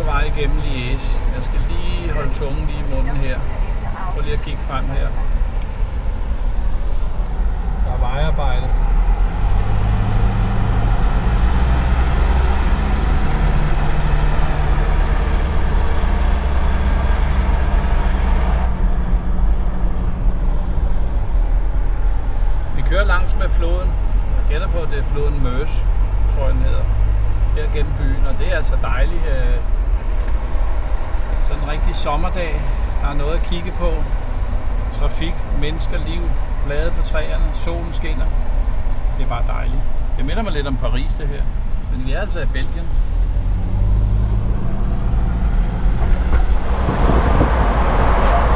på vej igennem Liège. Jeg skal lige holde tungen lige i munden her. Prøv lige at kigge frem her. Der er vejarbejde. Vi kører langs med floden. Jeg gætter på, at det er floden Møs, tror jeg den hedder. Her gennem byen, og det er altså dejligt. øh, sådan en rigtig sommerdag. Der er noget at kigge på. Trafik, mennesker, liv, blade på træerne, solen skinner. Det er bare dejligt. Det minder mig lidt om Paris, det her. Men vi er altså i Belgien.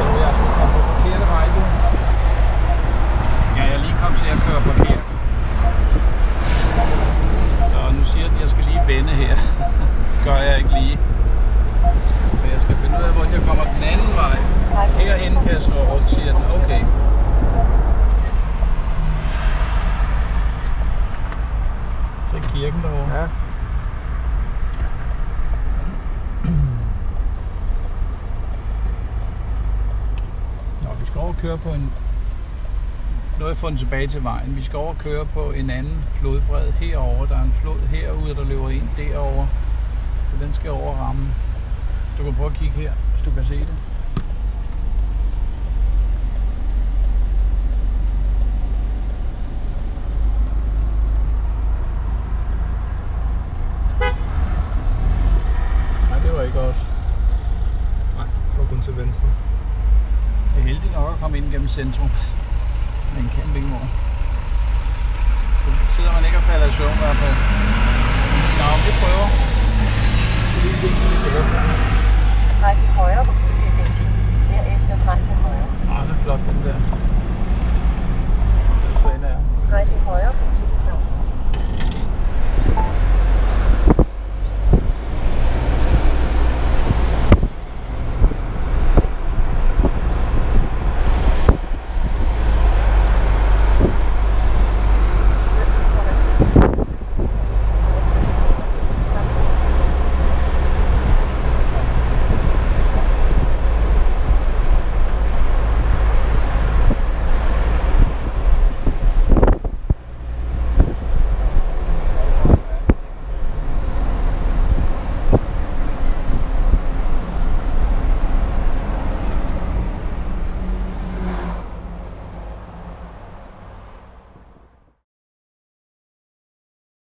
Åh, jeg skulle komme på forkerte vej nu. Ja, jeg er lige kommet til at køre forkert. Så nu siger den, at jeg skal lige vende her. Gør jeg ikke lige. Men jeg skal finde ud af, hvordan jeg kommer den anden vej. Herhen kan jeg snurre rundt, siger den. Okay. Det er kirken derovre. Ja. Nå, vi skal over og køre på en... Nu har jeg fundet tilbage til vejen. Vi skal over og køre på en anden flodbred herover. Der er en flod herude, der løber ind derover. Så den skal over og ramme. Du kan prøve at kigge her, hvis du kan se det. Nej, det var ikke os. Nej, det var kun til venstre. Det er heldigt nok at komme ind gennem centrum med en campingvogn. Så sidder man ikke og falder i søvn i hvert fald. Nå, vi prøver. Drej